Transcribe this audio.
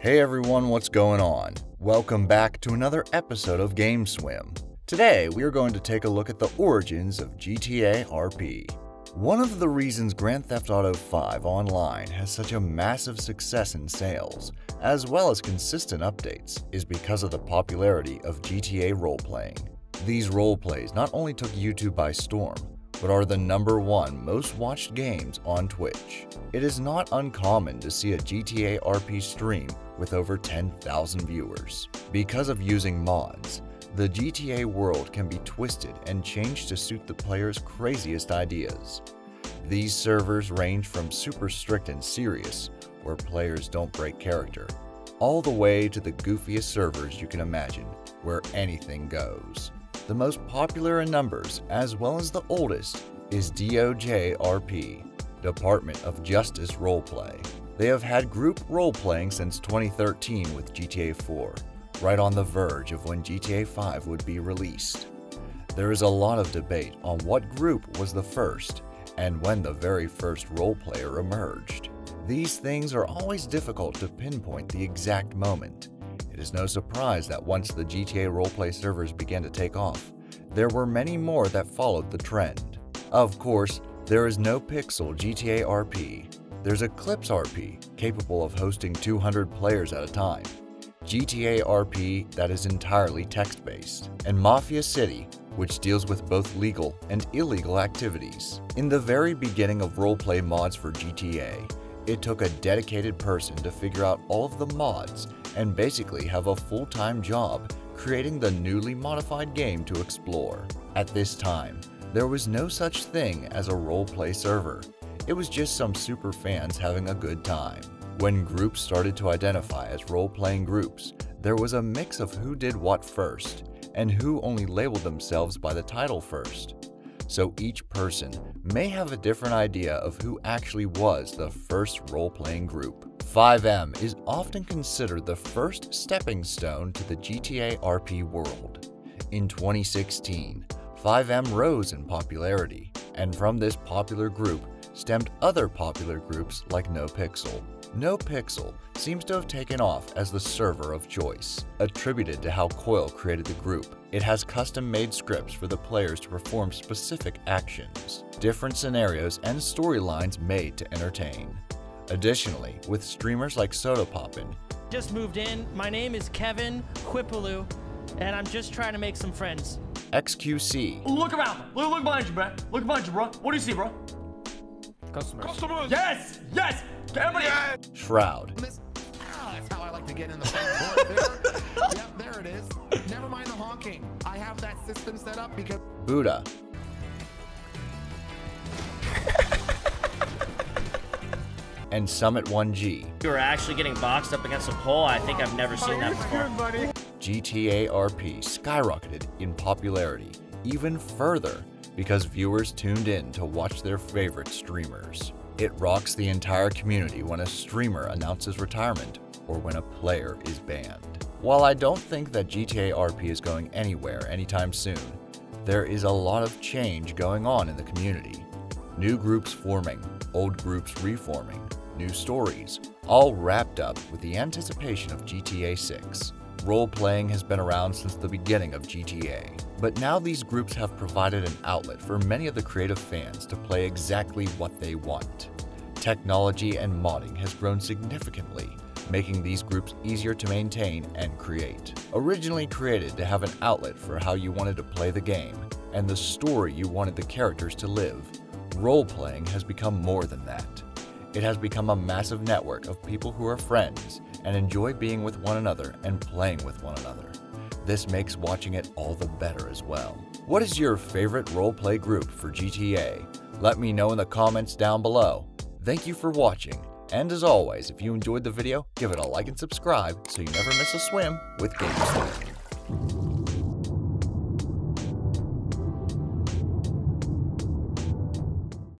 Hey everyone, what's going on? Welcome back to another episode of GameSwim. Today, we are going to take a look at the origins of GTA RP. One of the reasons Grand Theft Auto 5 Online has such a massive success in sales, as well as consistent updates, is because of the popularity of GTA role-playing. These roleplays not only took YouTube by storm, but are the number one most watched games on Twitch. It is not uncommon to see a GTA RP stream with over 10,000 viewers. Because of using mods, the GTA world can be twisted and changed to suit the player's craziest ideas. These servers range from super strict and serious, where players don't break character, all the way to the goofiest servers you can imagine, where anything goes. The most popular in numbers, as well as the oldest, is DOJ-RP, Department of Justice Roleplay. They have had group role-playing since 2013 with GTA 4, right on the verge of when GTA 5 would be released. There is a lot of debate on what group was the first and when the very first role player emerged. These things are always difficult to pinpoint the exact moment, it is no surprise that once the GTA roleplay servers began to take off, there were many more that followed the trend. Of course, there is NoPixel GTA RP. There's Eclipse RP, capable of hosting 200 players at a time, GTA RP that is entirely text-based, and Mafia City, which deals with both legal and illegal activities. In the very beginning of roleplay mods for GTA, it took a dedicated person to figure out all of the mods and basically have a full-time job creating the newly modified game to explore. At this time, there was no such thing as a roleplay server. It was just some super fans having a good time. When groups started to identify as role-playing groups, there was a mix of who did what first, and who only labeled themselves by the title first. So each person may have a different idea of who actually was the first role-playing group. FiveM is often considered the first stepping stone to the GTA RP world. In 2016, FiveM rose in popularity, and from this popular group stemmed other popular groups like NoPixel. NoPixel seems to have taken off as the server of choice, attributed to how Koil created the group. It has custom-made scripts for the players to perform specific actions, different scenarios, and storylines made to entertain. Additionally, with streamers like Sodapoppin, just moved in. My name is Kevin Whippaloo, and I'm just trying to make some friends. XQC. Look around. Look, look behind you, bro. Look behind you, bro. What do you see, bro? Customers. Customers. Yes, yes. Everybody. Yeah. Shroud. Ah, that's how I like to get in the front door. There. yep, there it is. Never mind the honking. I have that system set up because Buddha. And Summit 1G. You are actually getting boxed up against a pole. I think I've never seen that before. GTA RP skyrocketed in popularity even further because viewers tuned in to watch their favorite streamers. It rocks the entire community when a streamer announces retirement or when a player is banned. While I don't think that GTA RP is going anywhere anytime soon, there is a lot of change going on in the community. New groups forming, old groups reforming, new stories, all wrapped up with the anticipation of GTA 6. Role-playing has been around since the beginning of GTA, but now these groups have provided an outlet for many of the creative fans to play exactly what they want. Technology and modding has grown significantly, making these groups easier to maintain and create. Originally created to have an outlet for how you wanted to play the game and the story you wanted the characters to live, role-playing has become more than that. It has become a massive network of people who are friends and enjoy being with one another and playing with one another. This makes watching it all the better as well. What is your favorite roleplay group for GTA? Let me know in the comments down below. Thank you for watching, and as always, if you enjoyed the video, give it a like and subscribe so you never miss a swim with GameSwim.